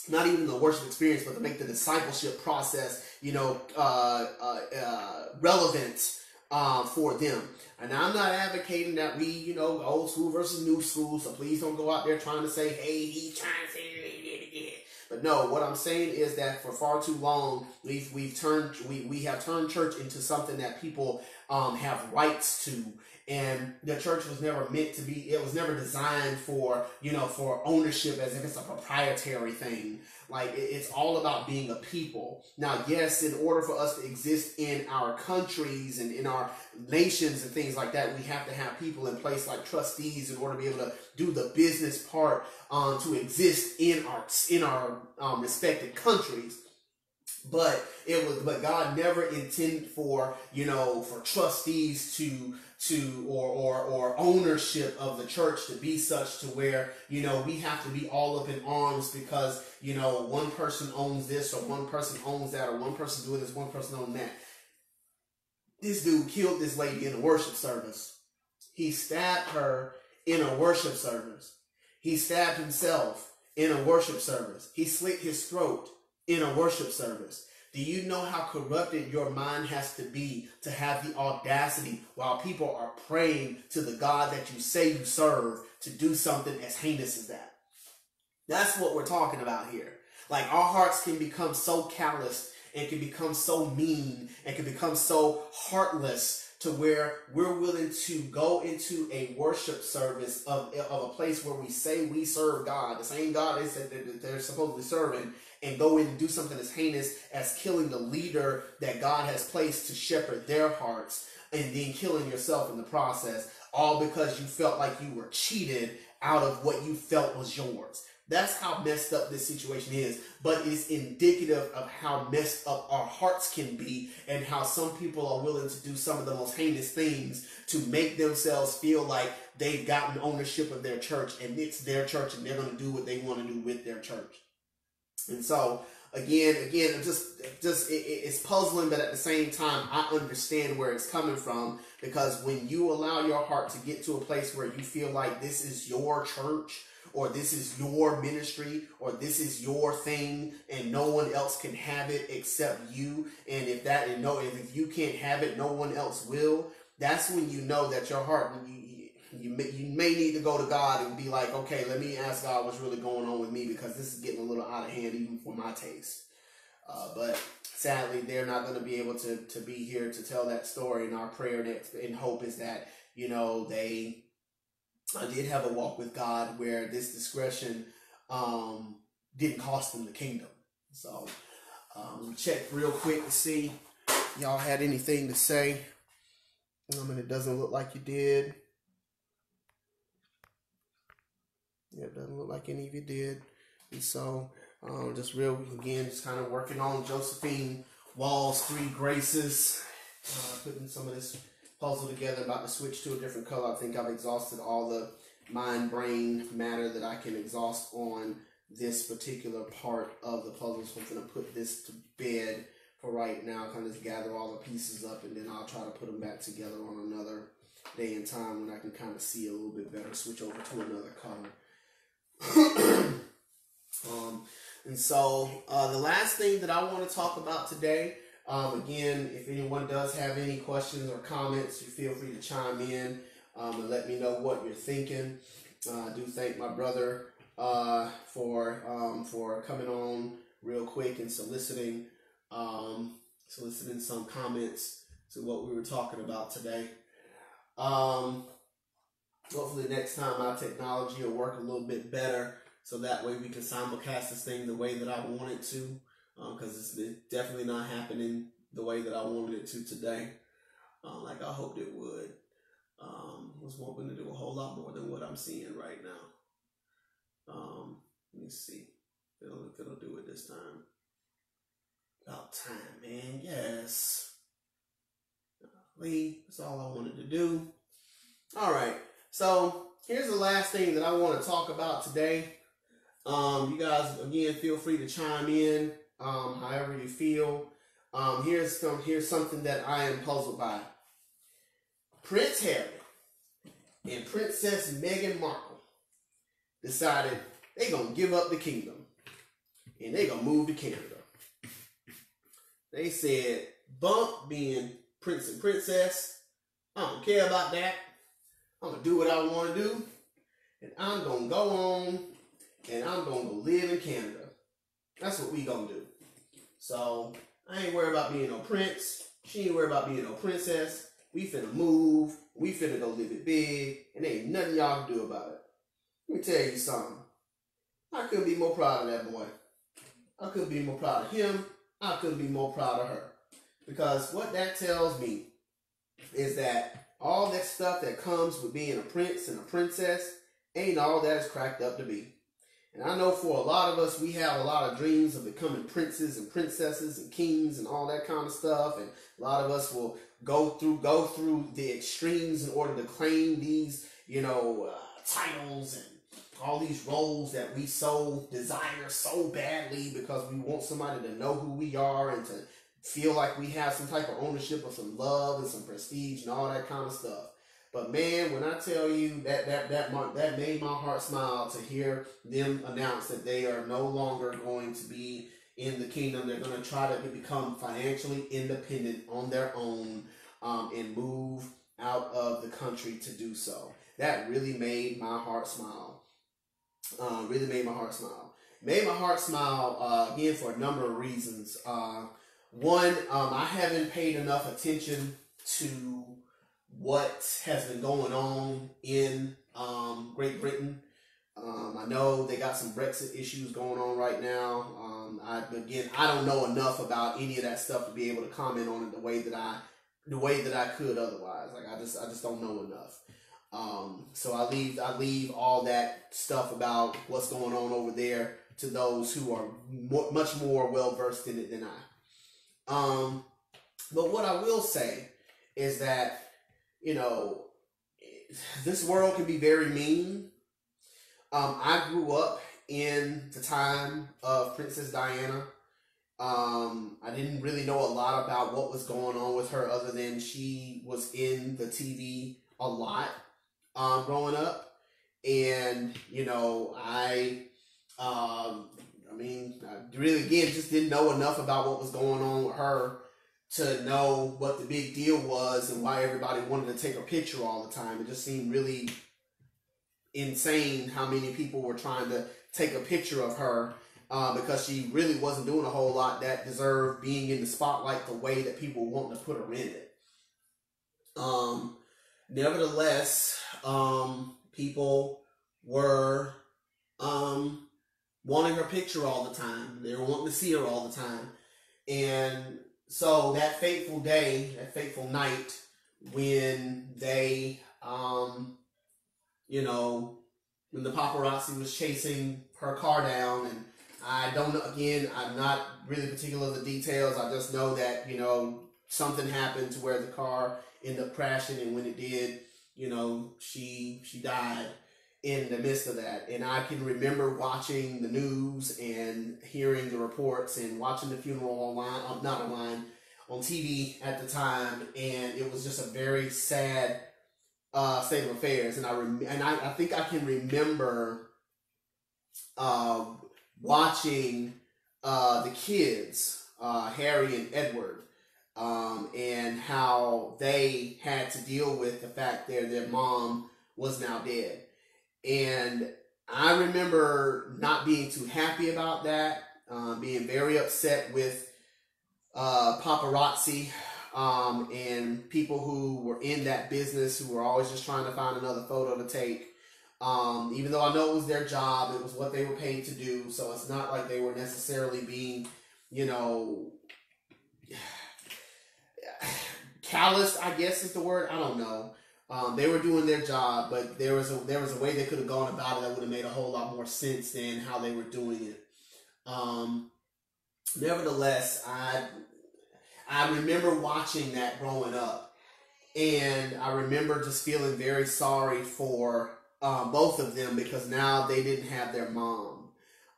not even the worship experience, but to make the discipleship process, you know, uh, uh, uh relevant uh, for them. And I'm not advocating that we, you know, old school versus new school. So please don't go out there trying to say, hey, he's trying to say it again. But no, what I'm saying is that for far too long, we've we've turned we, we have turned church into something that people um, have rights to and the church was never meant to be it was never designed for you know for ownership as if it's a proprietary thing like it's all about being a people. Now yes in order for us to exist in our countries and in our nations and things like that we have to have people in place like trustees in order to be able to do the business part um, to exist in our in our um, respected countries. But it was but god never intended for you know for trustees to to or, or or ownership of the church to be such to where you know we have to be all up in arms because you know one person owns this or one person owns that or one person doing this one person owns that. This dude killed this lady in a worship service. He stabbed her in a worship service. He stabbed himself in a worship service. He slit his throat in a worship service do you know how corrupted your mind has to be to have the audacity while people are praying to the God that you say you serve to do something as heinous as that? That's what we're talking about here. Like our hearts can become so calloused and can become so mean and can become so heartless to where we're willing to go into a worship service of, of a place where we say we serve God, the same God they said that they're supposedly serving, and go in and do something as heinous as killing the leader that God has placed to shepherd their hearts and then killing yourself in the process, all because you felt like you were cheated out of what you felt was yours. That's how messed up this situation is, but it's indicative of how messed up our hearts can be and how some people are willing to do some of the most heinous things to make themselves feel like they've gotten ownership of their church and it's their church and they're going to do what they want to do with their church. And so again, again, just just it, it's puzzling, but at the same time, I understand where it's coming from because when you allow your heart to get to a place where you feel like this is your church or this is your ministry or this is your thing and no one else can have it except you and if that and no if you can't have it no one else will that's when you know that your heart you, you may, you may need to go to God and be like, okay, let me ask God what's really going on with me because this is getting a little out of hand even for my taste. Uh, but sadly, they're not going to be able to, to be here to tell that story. And our prayer and hope is that, you know, they did have a walk with God where this discretion um, didn't cost them the kingdom. So um, check real quick to see y'all had anything to say. I mean, it doesn't look like you did. Yeah, it doesn't look like any of you did. And so, um, just real, again, just kind of working on Josephine Wall's Three Graces, uh, putting some of this puzzle together, about to switch to a different color. I think I've exhausted all the mind brain matter that I can exhaust on this particular part of the puzzle. So I'm going to put this to bed for right now, kind of just gather all the pieces up, and then I'll try to put them back together on another day and time when I can kind of see a little bit better, switch over to another color. [coughs] um, and so uh, the last thing that I want to talk about today, um, again, if anyone does have any questions or comments, you feel free to chime in um, and let me know what you're thinking. Uh, I do thank my brother uh, for um, for coming on real quick and soliciting um, soliciting some comments to what we were talking about today. Um, hopefully next time our technology will work a little bit better, so that way we can simulcast this thing the way that I want it to, because um, it's definitely not happening the way that I wanted it to today, uh, like I hoped it would. Um, was hoping to do a whole lot more than what I'm seeing right now. Um, let me see it'll, it'll do it this time. About time, man. Yes. Lee, that's all I wanted to do. All right. So here's the last thing that I want to talk about today. Um, you guys again feel free to chime in um, however you feel. Um, here's some here's something that I am puzzled by. Prince Harry and Princess Meghan Markle decided they're gonna give up the kingdom and they're gonna move to Canada. They said, bump being prince and princess. I don't care about that. I'm gonna do what I want to do, and I'm gonna go on and I'm gonna go live in Canada. That's what we gonna do. So I ain't worried about being no prince. She ain't worried about being no princess. We finna move. We finna go live it big, and ain't nothing y'all can do about it. Let me tell you something. I couldn't be more proud of that boy. I couldn't be more proud of him. I couldn't be more proud of her. Because what that tells me is that all that stuff that comes with being a prince and a princess ain't all that is cracked up to be. And I know for a lot of us, we have a lot of dreams of becoming princes and princesses and kings and all that kind of stuff. And a lot of us will go through go through the extremes in order to claim these, you know, uh, titles and all these roles that we so desire so badly because we want somebody to know who we are and to feel like we have some type of ownership of some love and some prestige and all that kind of stuff. But man, when I tell you that that that that made my heart smile to hear them announce that they are no longer going to be in the kingdom. They're going to try to become financially independent on their own um, and move out of the country to do so. That really made my heart smile. Um, really made my heart smile. Made my heart smile uh, again for a number of reasons. Uh, one, um, I haven't paid enough attention to what has been going on in um, Great Britain. Um, I know they got some Brexit issues going on right now. Um, I again, I don't know enough about any of that stuff to be able to comment on it the way that I, the way that I could otherwise. Like I just, I just don't know enough. Um, so I leave, I leave all that stuff about what's going on over there to those who are much more well versed in it than I. Um, but what I will say is that you know, this world can be very mean. Um, I grew up in the time of Princess Diana. Um, I didn't really know a lot about what was going on with her other than she was in the TV a lot um, growing up. And, you know, I, um, I mean, I really, again, just didn't know enough about what was going on with her to know what the big deal was and why everybody wanted to take a picture all the time. It just seemed really insane how many people were trying to take a picture of her uh, because she really wasn't doing a whole lot that deserved being in the spotlight the way that people want to put her in it. Um, nevertheless, um, people were um, wanting her picture all the time. They were wanting to see her all the time. And so that fateful day, that fateful night, when they, um, you know, when the paparazzi was chasing her car down, and I don't know. Again, I'm not really particular of the details. I just know that you know something happened to where the car ended up crashing, and when it did, you know, she she died in the midst of that. And I can remember watching the news and hearing the reports and watching the funeral online, uh, not online, on TV at the time. And it was just a very sad uh, state of affairs. And I rem- and I, I think I can remember uh, watching uh, the kids, uh, Harry and Edward, um, and how they had to deal with the fact that their mom was now dead and I remember not being too happy about that, uh, being very upset with uh, paparazzi um, and people who were in that business who were always just trying to find another photo to take. Um, even though I know it was their job, it was what they were paid to do, so it's not like they were necessarily being, you know, [sighs] callous. I guess is the word. I don't know. Um, they were doing their job, but there was a there was a way they could have gone about it that would have made a whole lot more sense than how they were doing it. Um, nevertheless, I I remember watching that growing up, and I remember just feeling very sorry for uh, both of them because now they didn't have their mom,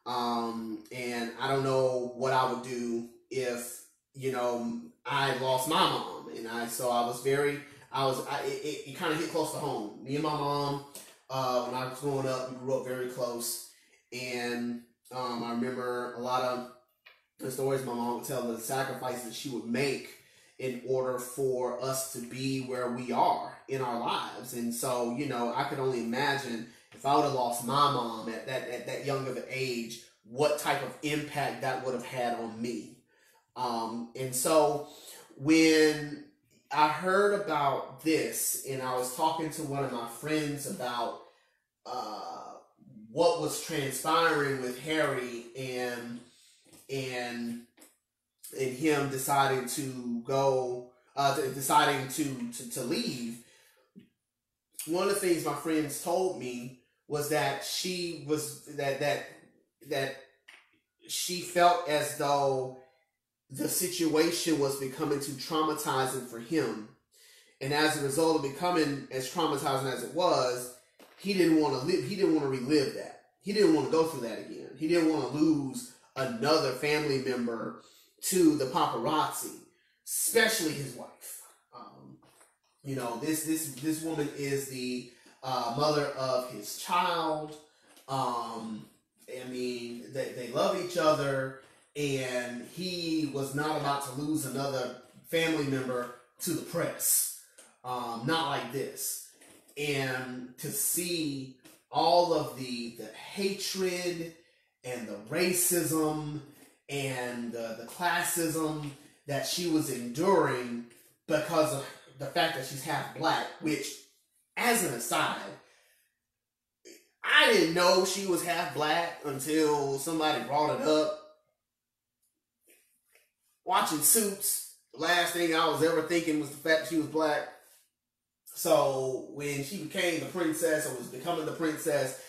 um, and I don't know what I would do if you know I lost my mom, and I so I was very I was I, it, it kind of hit close to home. Me and my mom, uh, when I was growing up, we grew up very close, and um, I remember a lot of the stories my mom would tell, the sacrifices she would make in order for us to be where we are in our lives. And so, you know, I could only imagine if I would have lost my mom at that at that young of an age, what type of impact that would have had on me. Um, and so when I heard about this, and I was talking to one of my friends about uh, what was transpiring with Harry and and and him deciding to go, uh, deciding to, to to leave. One of the things my friends told me was that she was that that that she felt as though the situation was becoming too traumatizing for him. And as a result of becoming as traumatizing as it was, he didn't want to live, he didn't want to relive that. He didn't want to go through that again. He didn't want to lose another family member to the paparazzi, especially his wife. Um, you know, this this this woman is the uh, mother of his child. Um, I mean, they, they love each other and he was not about to lose another family member to the press. Um, not like this. And to see all of the the hatred and the racism and the, the classism that she was enduring because of the fact that she's half black, which, as an aside, I didn't know she was half black until somebody brought it up watching Suits, the last thing I was ever thinking was the fact that she was black. So when she became the princess or was becoming the princess,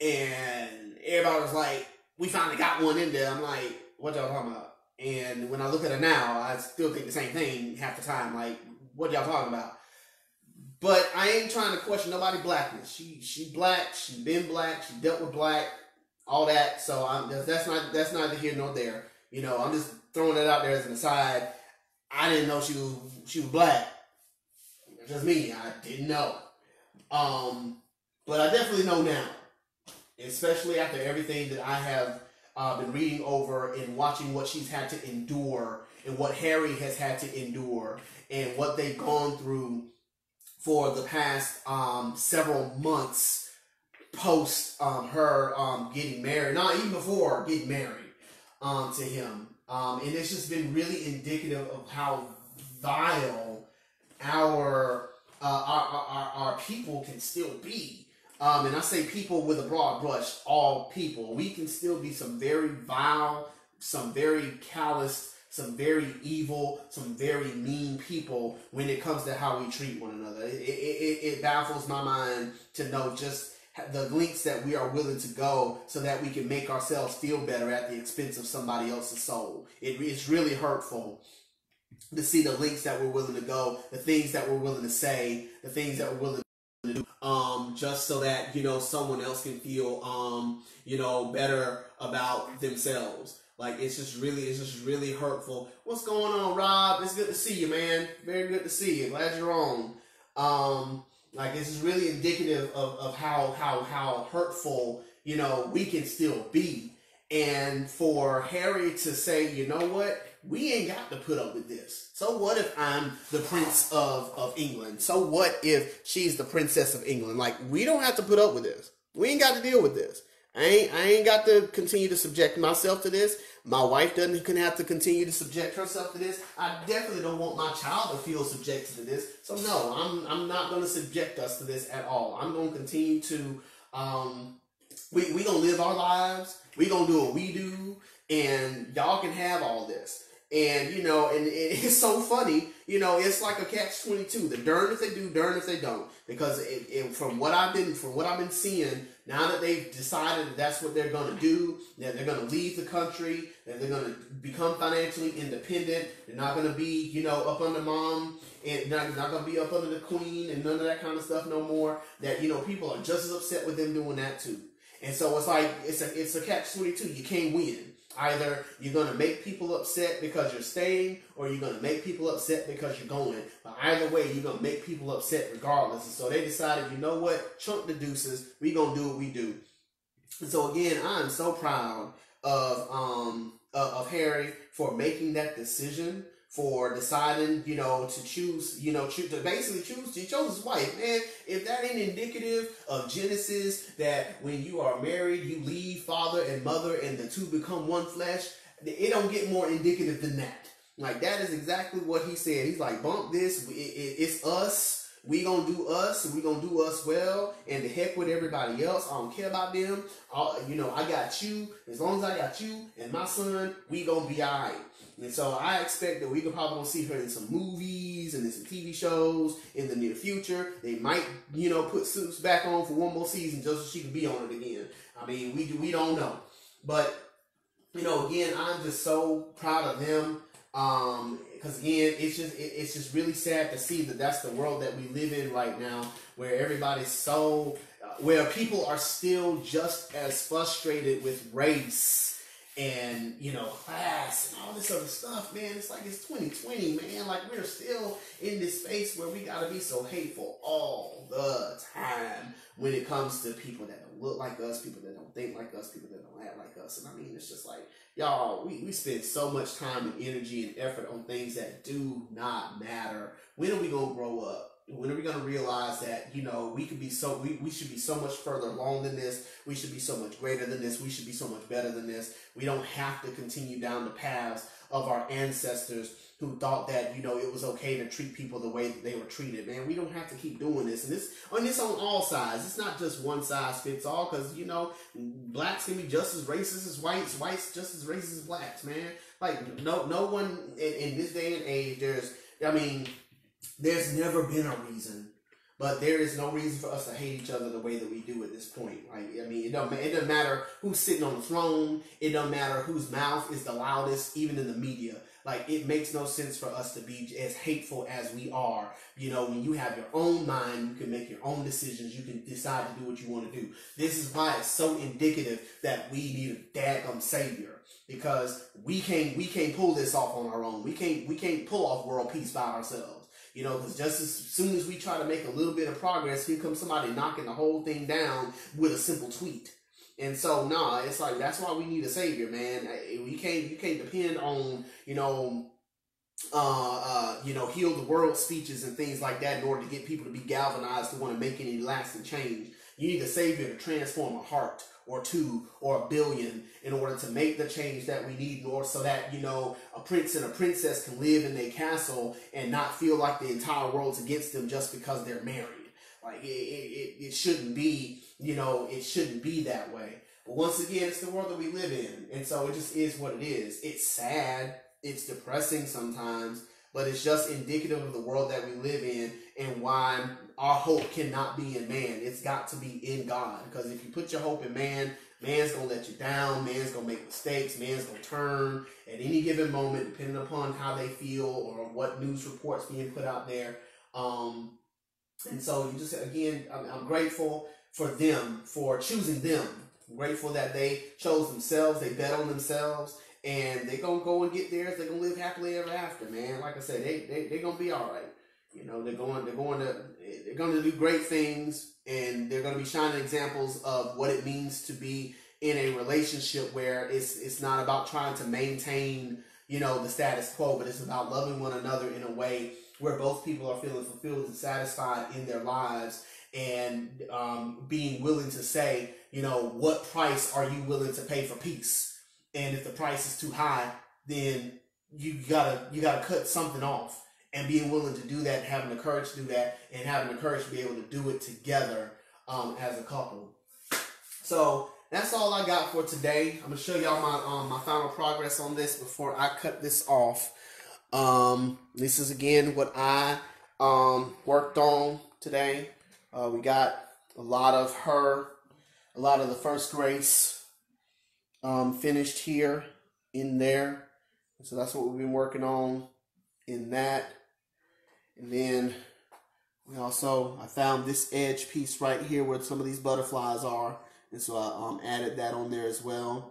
and everybody was like, "We finally got one in there," I'm like, "What y'all talking about?" And when I look at her now, I still think the same thing half the time. Like, what y'all talking about? But I ain't trying to question nobody blackness. She she black. She been black. She dealt with black. All that. So I'm that's not that's neither here nor there. You know, I'm just throwing that out there as an aside. I didn't know she was she was black. Just me, I didn't know. Um, but I definitely know now, especially after everything that I have uh, been reading over and watching what she's had to endure and what Harry has had to endure and what they've gone through for the past um, several months post um, her um, getting married, not even before getting married um, to him. Um, and it's just been really indicative of how vile our, uh, our, our, our, people can still be. Um, and I say people with a broad brush, all people. We can still be some very vile, some very callous, some very evil, some very mean people when it comes to how we treat one another. It, it, it baffles my mind to know just the links that we are willing to go so that we can make ourselves feel better at the expense of somebody else's soul. It, it's really hurtful to see the links that we're willing to go, the things that we're willing to say, the things that we're willing to do, um, just so that you know someone else can feel, um, you know, better about themselves. Like it's just really, it's just really hurtful. What's going on, Rob? It's good to see you, man. Very good to see you. Glad you're on. Um, like this is really indicative of, of how how how hurtful you know we can still be. And for Harry to say, you know what, we ain't got to put up with this. So what if I'm the Prince of, of England? So what if she's the Princess of England? Like, we don't have to put up with this. We ain't got to deal with this. I ain't I ain't got to continue to subject myself to this. My wife doesn't can have to continue to subject herself to this. I definitely don't want my child to feel subjected to this. So no, I'm I'm not going to subject us to this at all. I'm going to continue to um, we we gonna live our lives. We gonna do what we do, and y'all can have all this. And you know, and [laughs] it's so funny. You know, it's like a catch twenty two. The darn if they do, darn if they don't. Because it, it, from what I've been from what I've been seeing, now that they've decided that that's what they're going to do, that they're going to leave the country, that they're going to become financially independent. They're not going to be, you know, up under mom and not, not going to be up under the queen and none of that kind of stuff no more. That you know, people are just as upset with them doing that too. And so it's like it's a it's a catch twenty two. You can't win. Either you're going to make people upset because you're staying, or you're going to make people upset because you're going. But either way, you're going to make people upset regardless. And so they decided, you know what? Chunk the deuces. we going to do what we do. And so again, I'm so proud of um of Harry for making that decision for deciding, you know, to choose, you know, choose, to basically choose, he chose his wife. Man, if that ain't indicative of Genesis, that when you are married, you leave father and mother and the two become one flesh, it don't get more indicative than that. Like, that is exactly what he said. He's like, bump this, it, it, it's us. We gonna do us, we gonna do us well, and the heck with everybody else. I don't care about them. I'll, you know, I got you. As long as I got you and my son, we gonna be alright. And so I expect that we could probably see her in some movies and in some TV shows in the near future. They might, you know, put Suits back on for one more season just so she can be on it again. I mean, we we don't know, but you know, again, I'm just so proud of them. Um, because again, it's just it, it's just really sad to see that that's the world that we live in right now, where everybody's so, uh, where people are still just as frustrated with race and you know class and all this other stuff man it's like it's 2020 man. Like we're still in this space where we gotta be so hateful all the time when it comes to people that don't look like us people that don't think like us people that don't act like us. And i mean it's just like y'all we, we spend so much time and energy and effort on things that do not matter. When are we gonna grow up when are we going to realize that you know we could be so we, we should be so much further along than this. We should be so much greater than this. We should be so much better than this. We don't have to continue down the paths of our ancestors who thought that you know it was okay to treat people the way that they were treated. Man we don't have to keep doing this. And this on this on all sides. It's not just one size fits all because you know blacks can be just as racist as whites whites just as racist as blacks man. Like no no one in, in this day and age there's i mean there's never been a reason, but there is no reason for us to hate each other the way that we do at this point. Like, I mean, it don't it doesn't matter who's sitting on the throne. It don't matter whose mouth is the loudest, even in the media. Like, it makes no sense for us to be as hateful as we are. You know, when you have your own mind, you can make your own decisions. You can decide to do what you want to do. This is why it's so indicative that we need a daggum savior because we can't we can't pull this off on our own. We can't we can't pull off world peace by ourselves. You know, because just as soon as we try to make a little bit of progress, here comes somebody knocking the whole thing down with a simple tweet. And so, nah, it's like that's why we need a savior, man. We can't, you can't depend on, you know, uh, uh, you know, heal the world speeches and things like that in order to get people to be galvanized to want to make any lasting change. You need a savior to transform a heart or two or a billion in order to make the change that we need or so that you know a prince and a princess can live in their castle and not feel like the entire world's against them just because they're married. Like it, it, it shouldn't be you know it shouldn't be that way. But once again it's the world that we live in. And so it just is what it is. It's sad. It's depressing sometimes but it's just indicative of the world that we live in and why our hope cannot be in man. It's got to be in God. Because if you put your hope in man, man's gonna let you down, man's gonna make mistakes, man's gonna turn at any given moment, depending upon how they feel or what news reports being put out there. Um, and so you just again, I'm, I'm grateful for them for choosing them. I'm grateful that they chose themselves, they bet on themselves, and they're gonna go and get theirs. They're gonna live happily ever after, man. Like I said, they they they're gonna be all right. You know, they're going they're going to they're to do great things, and they're to be shining examples of what it means to be in a relationship where it's it's not about trying to maintain you know the status quo, but it's about loving one another in a way where both people are feeling fulfilled and satisfied in their lives and um, being willing to say, you know, what price are you willing to pay for peace? And if the price is too high, then you gotta you gotta cut something off. And being willing to do that, having the courage to do that, and having the courage to be able to do it together um, as a couple. So that's all I got for today. I'm gonna show y'all my um, my final progress on this before I cut this off. Um, this is again what I um, worked on today. Uh, we got a lot of her, a lot of the first grace um, finished here in there. So that's what we've been working on in that. And then we also, I found this edge piece right here where some of these butterflies are. And so I um, added that on there as well.